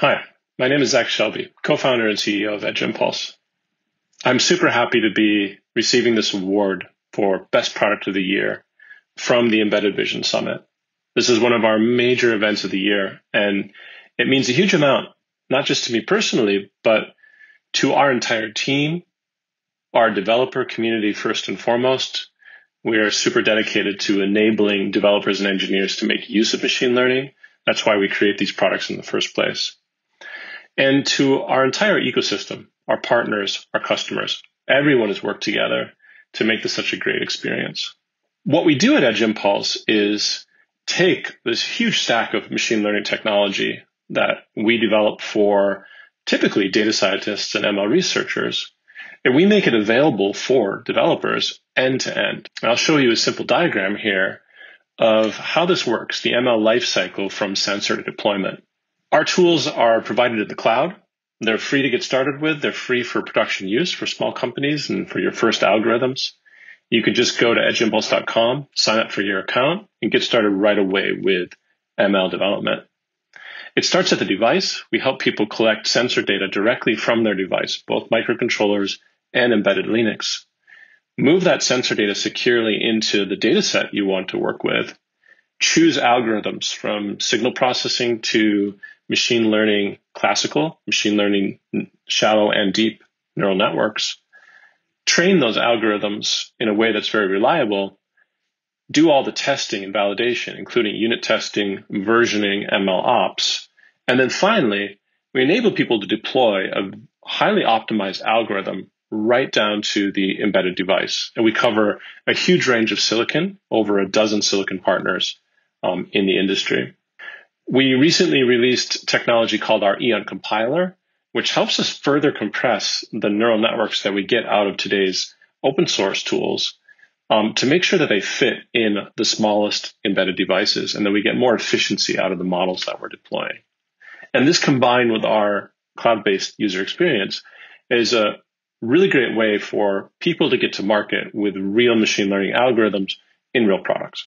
Hi, my name is Zach Shelby, co-founder and CEO of Edge Impulse. I'm super happy to be receiving this award for Best Product of the Year from the Embedded Vision Summit. This is one of our major events of the year, and it means a huge amount, not just to me personally, but to our entire team, our developer community first and foremost. We are super dedicated to enabling developers and engineers to make use of machine learning. That's why we create these products in the first place and to our entire ecosystem, our partners, our customers. Everyone has worked together to make this such a great experience. What we do at Edge Impulse is take this huge stack of machine learning technology that we develop for typically data scientists and ML researchers, and we make it available for developers end to end. I'll show you a simple diagram here of how this works, the ML lifecycle from sensor to deployment. Our tools are provided in the cloud. They're free to get started with. They're free for production use for small companies and for your first algorithms. You can just go to edgeimpulse.com, sign up for your account, and get started right away with ML development. It starts at the device. We help people collect sensor data directly from their device, both microcontrollers and embedded Linux. Move that sensor data securely into the dataset you want to work with. Choose algorithms from signal processing to machine learning classical, machine learning shallow and deep neural networks, train those algorithms in a way that's very reliable, do all the testing and validation, including unit testing, versioning, ML ops. And then finally, we enable people to deploy a highly optimized algorithm right down to the embedded device. And we cover a huge range of silicon, over a dozen silicon partners um, in the industry. We recently released technology called our Eon compiler, which helps us further compress the neural networks that we get out of today's open source tools um, to make sure that they fit in the smallest embedded devices and that we get more efficiency out of the models that we're deploying. And this combined with our cloud based user experience is a really great way for people to get to market with real machine learning algorithms in real products.